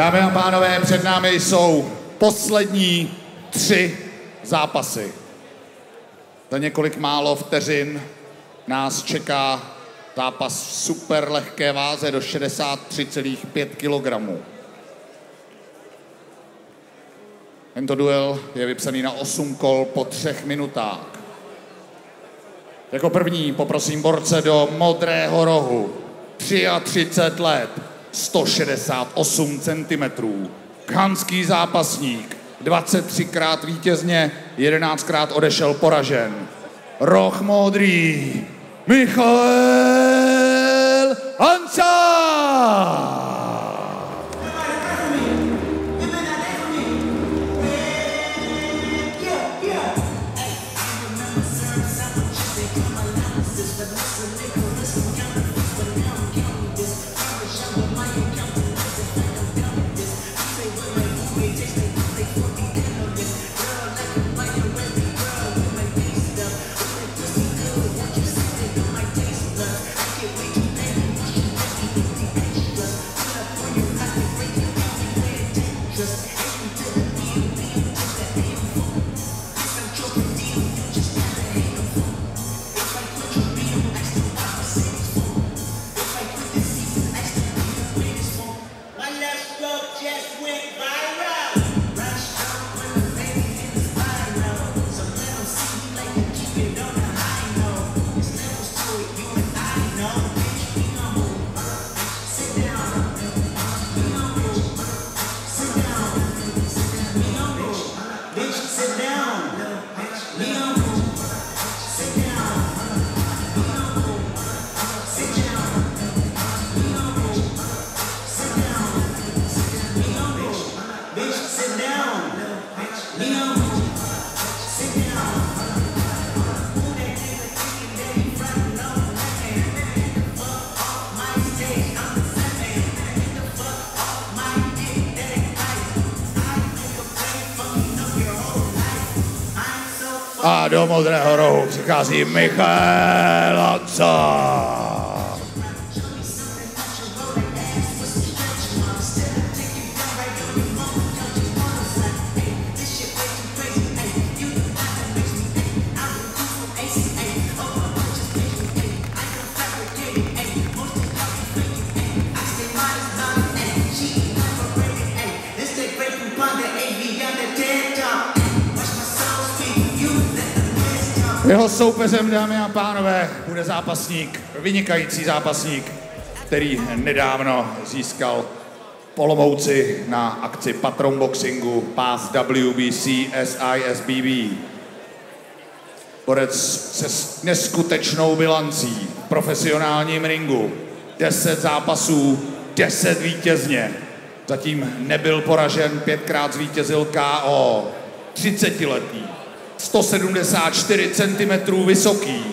Dámy a pánové, před námi jsou poslední tři zápasy. Za několik málo vteřin nás čeká zápas v super lehké váze do 63,5 kg. Tento duel je vypsaný na 8 kol po třech minutách. Jako první poprosím borce do modrého rohu. 33 let, 168 cm. Khanský zápasník, 23krát vítězně, 11krát odešel poražen. Roh modrý, Michael Hansa! A do modrého rohu přichází Michael Hansa. Jeho soupeřem, dámy a pánové, bude zápasník, vynikající zápasník, který nedávno získal v Olomouci na akci Patron Boxingu pás WBC SISBB. Borec se neskutečnou bilancí v profesionálním ringu. 10 zápasů, 10 vítězně. Zatím nebyl poražen, pětkrát zvítězil KO. 30-letý, 174 cm vysoký.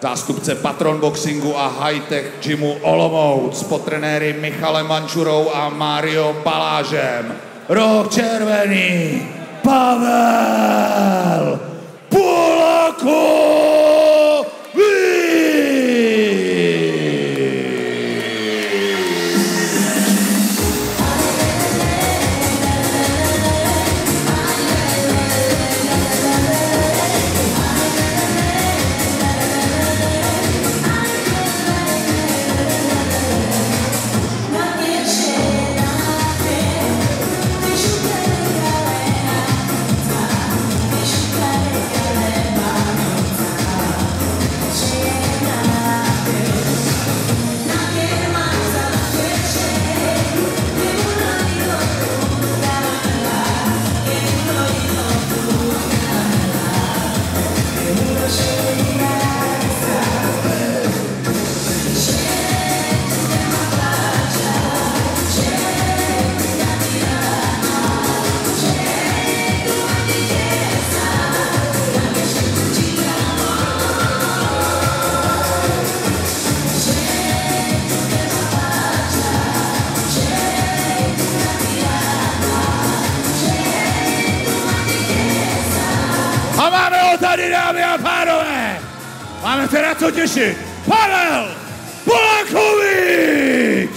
Zástupce Patron Boxingu a Hightech Gymu Olomouc pod trenéry Michalem Mančurou a Mario Balážem. Roh červený, Pavel A tady, dámy a pánové! Máme se na co těšit! Pavel Polakovič!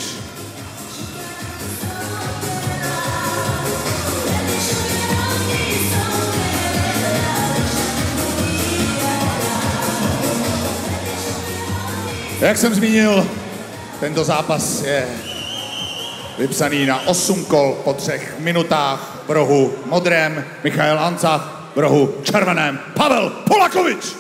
Jak jsem zmínil, tento zápas je vypsaný na 8 kol po třech minutách v rohu modrém Michael Ancach v rohu červeném Pavel Polakovič.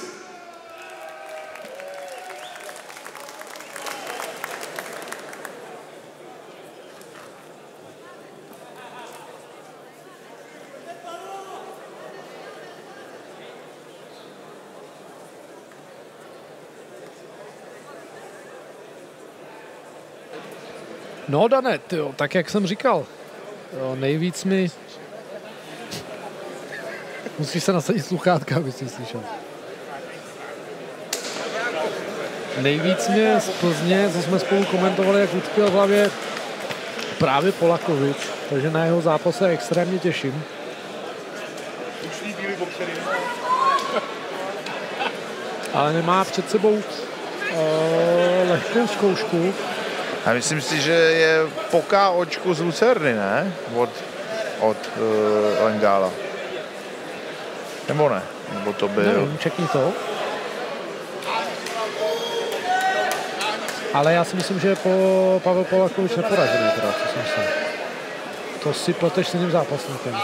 No, Dane, tyjo, tak jak jsem říkal, jo, nejvíc mi... Musíš se nasadit sluchátka, aby jsi slyšel. Nejvíc mě z Plzně, co jsme spolu komentovali, jak utkvěl v hlavě právě Polakovič, takže na jeho zápas se extrémně těším. Ale nemá před sebou uh, lehkou zkoušku, A myslím si, že je po KOčku z Lucerny, ne? Od, od uh, Lengála. Nebo ne? Nebo to byl... Nevím, čekni to. Ale já si myslím, že po Pavel Polakovič neporažený, teda, co si myslím. To si pleteš s jiným zápasníkem.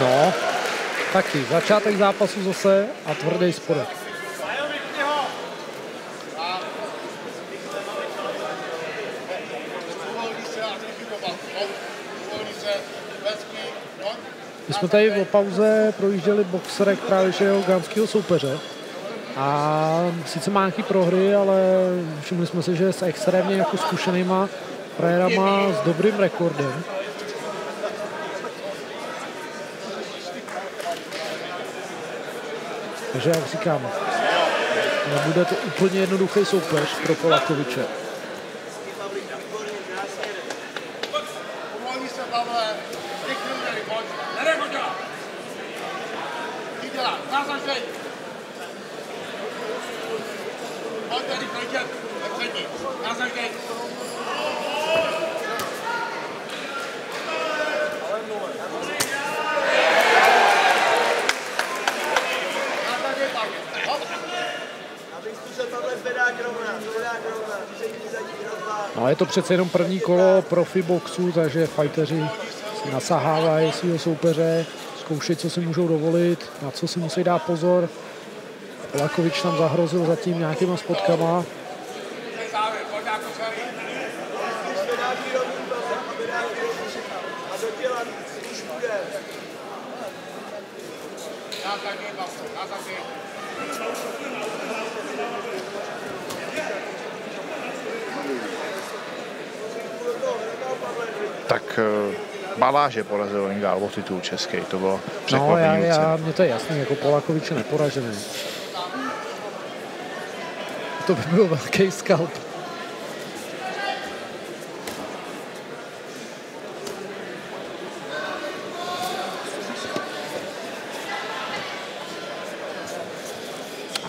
No, taky. Začátek zápasu zase a tvrdý spodek. My jsme tady v pauze projížděli boxerek právě jeho gánského soupeře. A sice má nějaký prohry, ale všimli jsme si, že s extrémně jako zkušenýma frajerama s dobrým rekordem. Takže jak říkám, nebude to úplně jednoduchý soupeř pro Polakoviče. Uvolni se, Pavle. Pěkně udělej, pojď. Nedej ho dělat. Ty dělá, nazažej. Pojď tady klečet, ve přední. Nazažej. Nazažej, Pavle. Hop. No je to přece jenom první kolo profi boxu, takže fighteři si nasahávají svého soupeře, zkoušejí, co si můžou dovolit, na co si musí dát pozor. Polakovič tam zahrozil zatím nějakýma spotkama. Závěr, pojď jako celý. Nazažej, Pavle, nazažej. Tak uh, Baláže porazil Lengál o titul český, to bylo No, překvapení já, já, Lucen. mně to je jasný, jako Polakovič je neporažený. To by byl velký skalp.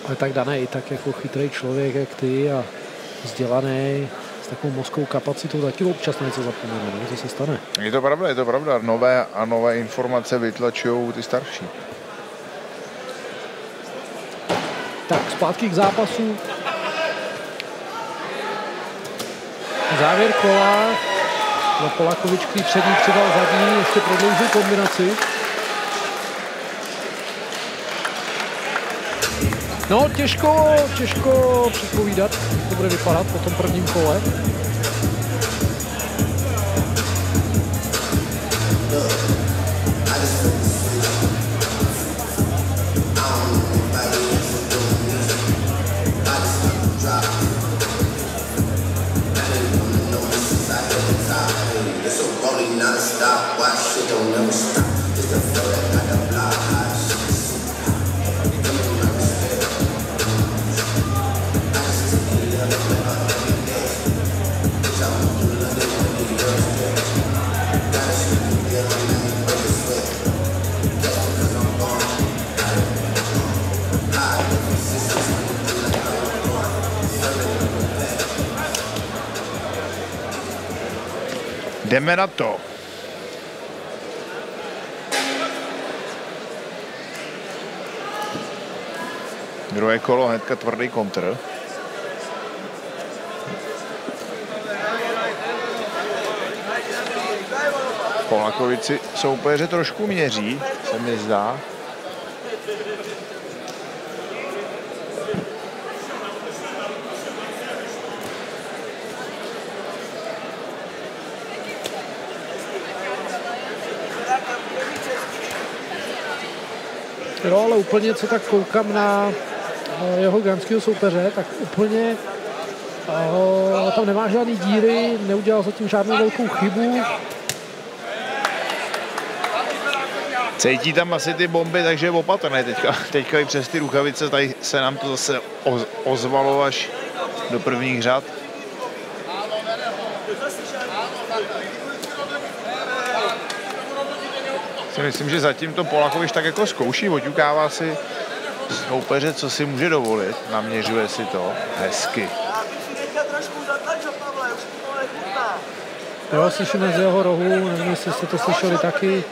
Ale tak dané i tak jako chytrý člověk, jak ty a vzdělaný, s takovou mozkovou kapacitou taky občas něco zapomene, no, to se stane. Je to pravda, je to pravda. Nové a nové informace vytlačují ty starší. Tak, zpátky k zápasu. Závěr kola. No, Polakovič, který přední přidal zadní, ještě prodloužil kombinaci. No, těžko, těžko předpovídat, jak to bude vypadat po tom prvním kole. Jdeme na to. Druhé kolo, hnedka tvrdý kontr. Polakovici soupeře trošku měří, se mi zdá. Jo, ale úplně, co tak koukám na eh, jeho ganského soupeře, tak úplně uh, tam nemá žádný díry, neudělal zatím žádnou velkou chybu. Cítí tam asi ty bomby, takže je opatrný teďka. Teďka i přes ty rukavice, tady se nám to zase oz, ozvalo až do prvních řad. Si myslím, že zatím to Polakovič tak jako zkouší, oťukává si soupeře, co si může dovolit, naměřuje si to hezky. Jo, slyšíme z jeho rohu, nevím, jestli jste to slyšeli taky,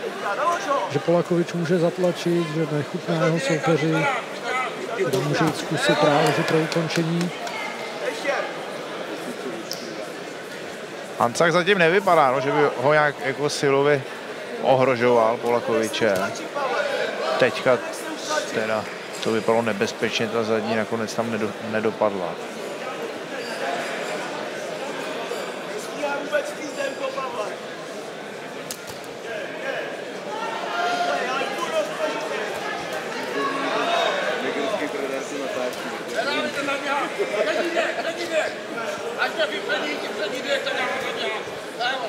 že Polakovič může zatlačit, že nechutná jeho soupeři, že může jít zkusit právě že pro ukončení. Hancák zatím nevypadá, no, že by ho nějak jako silově ohrožoval Polakoviče. Teďka teda to vypadalo nebezpečně, ta zadní nakonec tam nedo, nedopadla. Nedávajte na mě! Přední běh, přední běh! Ať to vypřední, ti přední běh, to dává na mě! Levo!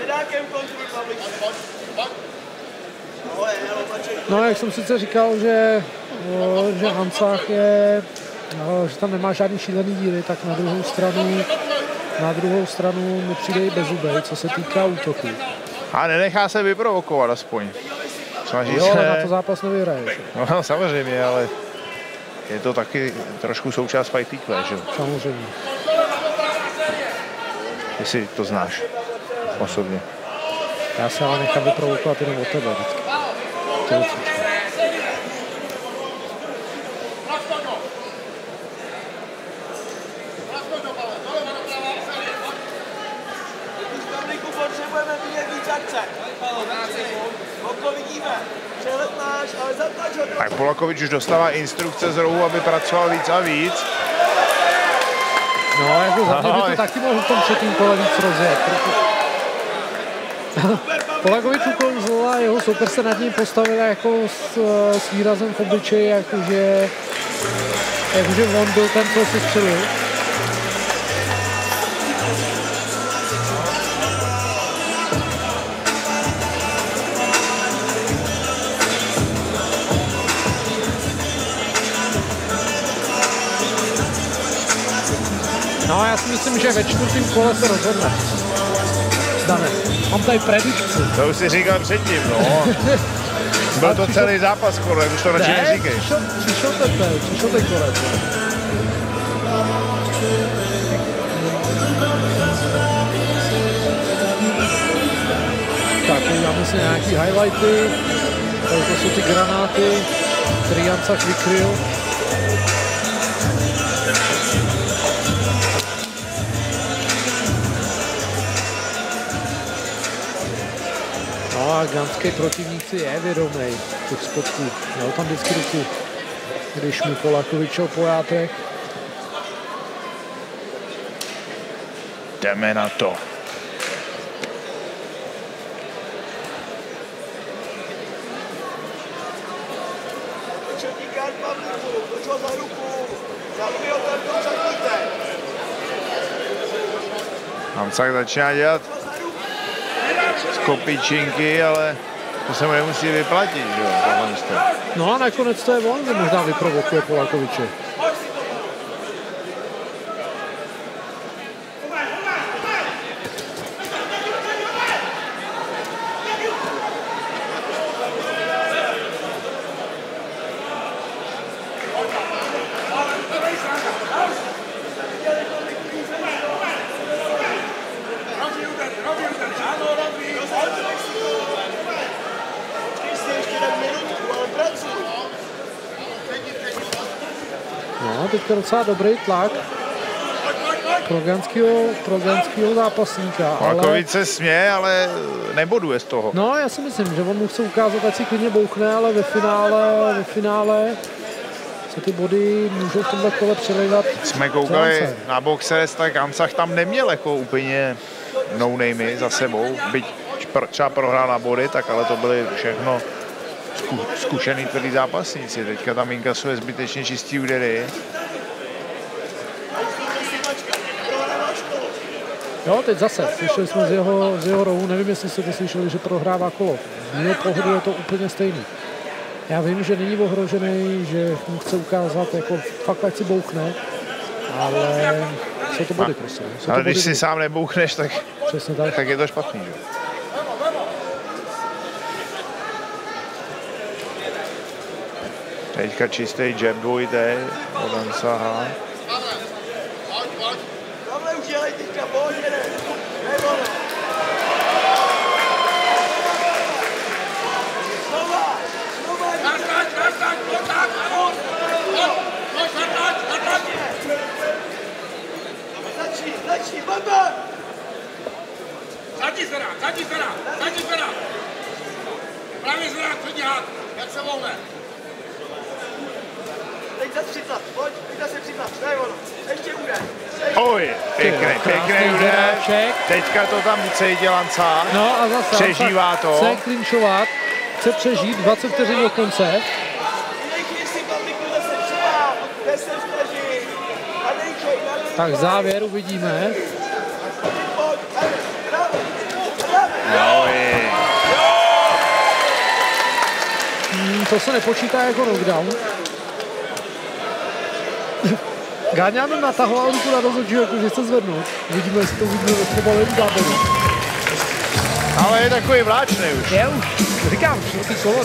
Nedákem kontrol, Pavlík. Pojď, pojď! Ahoj, hele, opačej. No, jak jsem sice říkal, že, že Hancách je, že tam nemá žádný šílený díry, tak na druhou stranu na druhou stranu mi přijde i bezubej, co se týká útoku. A nenechá se vyprovokovat aspoň. Snaží Jo, ale na se, to zápas nevyhraješ. no, samozřejmě, ale je to taky trošku součást Fight Week, že? Samozřejmě. Jestli to znáš osobně. Já se ale nechám vyprovokovat jenom od tebe vždycky. To je Polakovič už dostává instrukce z rohu, aby pracoval víc a víc. No, jako za mě by Ahoj. to taky mohl v tom třetím kole víc rozjet. Polakovič ukouzl a jeho super se nad ním postavil jako s, s výrazem v obličeji, jakože, jakože on byl ten, co si střelil. No a já si myslím, že ve čtvrtém kole se rozhodne. Dane, mám tady predikci. To už si říkal předtím, no. Byl to celý zápas skoro, už to radši neříkej. přišel, přišel ten, přišel ten no. Tak, podíváme si nějaký highlighty. To jsou ty granáty, který Jancach vykryl. A ganský protivník si je vědomý těch spotků. Měl tam vždycky ruku, když mu Polakovič šel po játrech. Jdeme na to. Četí kart Pavlíku, skopičinky, ale to se mu nemusí vyplatit, že jo. No a nakonec to je on, možná vyprovokuje Polakoviče. Teďka docela dobrý tlak pro Ganskýho, pro Ganskýho zápasníka, ale... Polakovič se směje, ale neboduje z toho. No, já si myslím, že on mu chce ukázat, ať si klidně bouchne, ale ve finále, ve finále se ty body můžou v tomhle kole přelejvat. Jsme koukali na boxerec, tak Ancach tam neměl jako úplně no namey za sebou, byť třeba prohrál na body, tak ale to byly všechno zku, zkušený tvrdý zápasníci. Teďka tam inkasuje zbytečně čistý údery. Jo, teď zase, slyšeli jsme z jeho, z jeho rohu, nevím, jestli jste to slyšeli, že prohrává kolo. Z mého pohledu je to úplně stejný. Já vím, že není ohrožený, že mu chce ukázat, jako fakt ať si bouchne, ale jsou to body prostě. Jsou to Ale body, když si sám nebouchneš, tak, Přesně tak. tak je to špatný. Že? Teďka čistý jab dvojitý od Ansaha. Tohle už dělej teďka, pojď, jede. Nebo ne. Znova, znova. Nastaň, nastaň, pojď tak, pojď. Pojď, pojď, nastaň, nastaň. Začni, začni, pojď, pojď. Zadní zvedá, zadní zvedá, zadní zvedá. Právě zvedá, přední hák, jak se volne. Teď za 30, pojď, teď zase 30, to je ono. Ještě bude. Oj, pěkný, pěkný úder. Teďka to tam cítil Ancah. No a zase Přežívá to. Chce klinčovat, chce přežít 20 vteřin do konce. Nechej si Pavlíku zase třeba 10 vteřin. A nechej, nalej, Tak závěr uvidíme. Bravo. Oj. Hmm, to se nepočítá jako knockdown. Gáňan natahoval ruku na rozhodčího, jako že chce zvednout. Uvidíme, jestli to uvidíme ve zpomalém záběru. Ale je takový vláčný už. Je už, říkám, čtvrtý kolo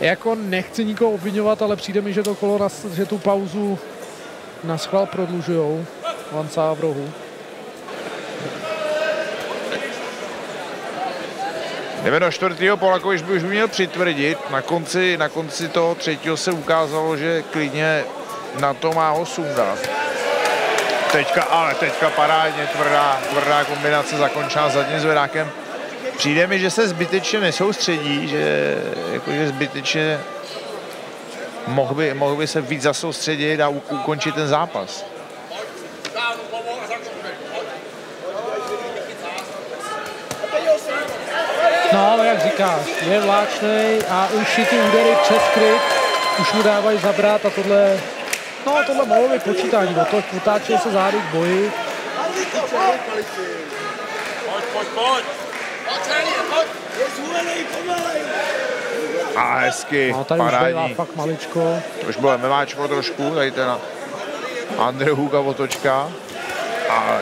Jako nechci nikoho obvinovat, ale přijde mi, že to kolo, nas- že tu pauzu na schvál prodlužujou. Lancá v rohu. Jdeme do čtvrtého, Polakovič by už měl přitvrdit. Na konci, na konci toho třetího se ukázalo, že klidně na to má ho sundat. Teďka, ale teďka parádně tvrdá, tvrdá kombinace zakončená zadním zvedákem. Přijde mi, že se zbytečně nesoustředí, že jakože zbytečně mohl by, mohl by se víc zasoustředit a ukončit ten zápas. No, jak říkáš, je vláčnej a už i ty údery přes kryt už mu dávají zabrat a tohle, no tohle mohlo být počítání, o to otáčel se zády k boji. Pojď, pojď, pojď. A hezky, No, tady už parádní. fakt maličko. Už bylo memáčko trošku, tady ten Andrej Huka otočka. A.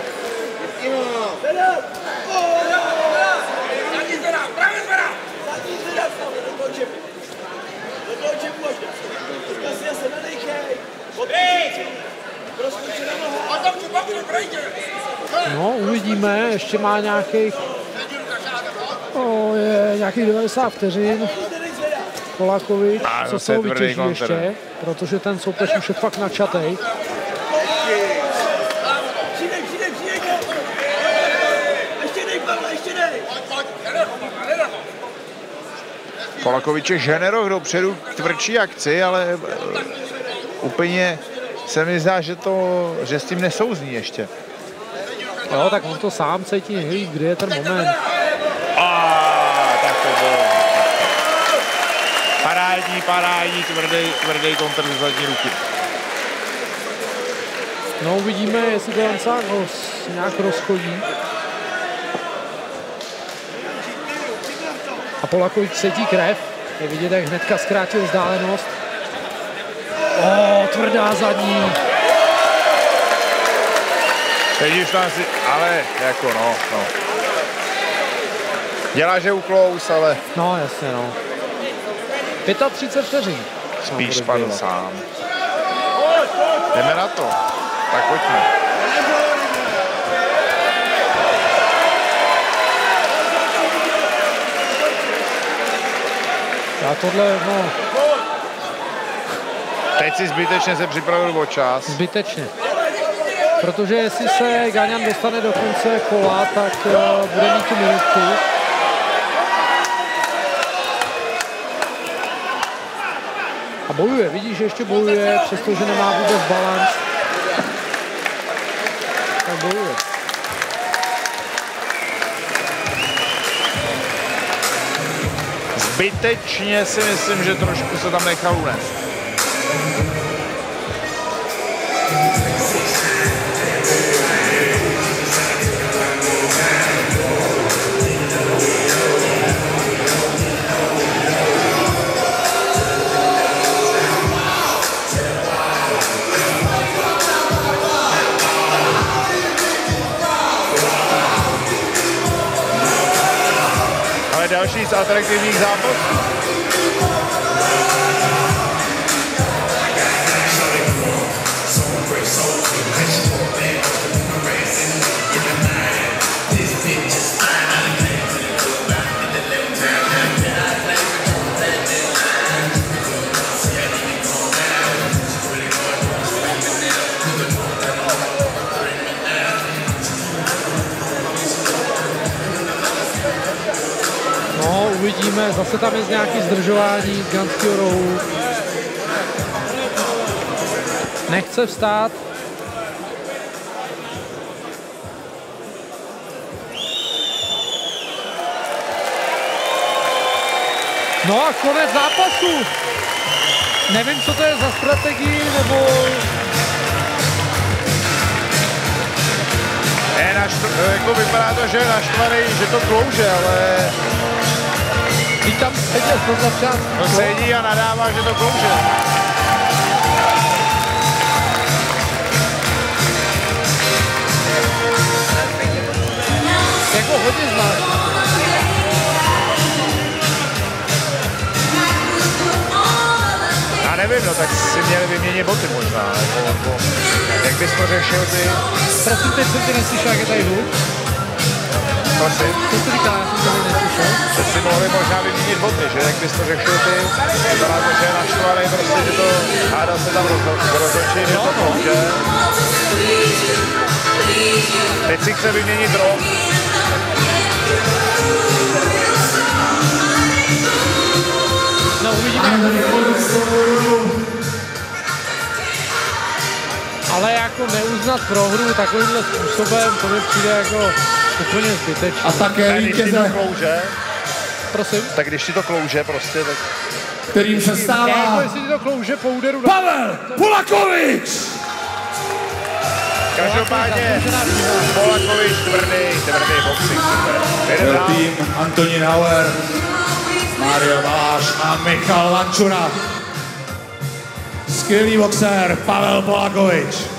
No, uvidíme, ještě má nějakých, oh, je, nějakých 90 vteřin. Polakovič, A, co se ho vytěží ještě, protože ten soupeř už je fakt načatej. Přidej, přidej, přidej. Ještě dej, Pavle, ještě dej. Pojď, pojď, nedej ho, Pavle, nedej ho. Polakovič je ženero dopředu tvrdší akci, ale úplně se mi zdá, že, to, že s tím nesouzní ještě. Jo, tak on to sám cítí kdy je ten moment. Parádní, parádní, tvrdý, tvrdý kontr ze zadní ruky. No uvidíme, jestli to Lancák ho s- nějak rozchodí. A Polakovič cítí krev. Je vidět, jak hnedka zkrátil vzdálenost. O, tvrdá zadní. Teď už tam si, ale jako no, no. Dělá, že uklous, ale No, jasně, no. 35 vteřin. spíš zbývat. sám. Jdeme na to. Tak pojďme. Já tohle, no, Teď si zbytečně se připravil o čas. zbytečně. Protože jestli se Gaňan dostane do konce kola, tak uh, bude mít tu minutku. Bojuje, vidíš, že ještě bojuje, přestože nemá vůbec balans. Tak bojuje. Zbytečně si myslím, že trošku se tam nechal unést. Z atraktivních zápasů. Zase tam je nějaký zdržování Ganského rohu. Nechce vstát. No a konec zápasu. Nevím, co to je za strategii, nebo Je naštv, jako vypadá to, že je naštvaný, že to klouže, ale Teď tam seděl to začátku. no sedí a nadává, že to klouže. Jako hodně zvláštní. Já nevím, no tak si měli vyměnit boty možná, nebo, nebo jak bys to řešil ty, Prosím, teď jsem tě neslyšel, jak je tady hluk. prosím, Co jsi říkal, já jsem tady. Že si mohli možná vyměnit boty, že jak bys to řešil ty, vypadá to, že je naštvaný, prostě, že to háda se tam rozho- rozhočí, že to klouže. Teď si chce vyměnit rok, No uvidíme. Ale jako neuznat prohru takovýmhle způsobem, to mi přijde jako úplně zbytečné. A také tak když ti to vítěze, klouže, Prosím? tak když ti to klouže prostě, tak kterým se Jako stává jestli ti to klouže po úderu na... Pavel Polakovič! každopádně Polakovič tvrdý, tvrdý boxing, Byl tým Antonín Hauer, Mario Baláš a Michal Lančura. Skvělý boxer Pavel Polakovič.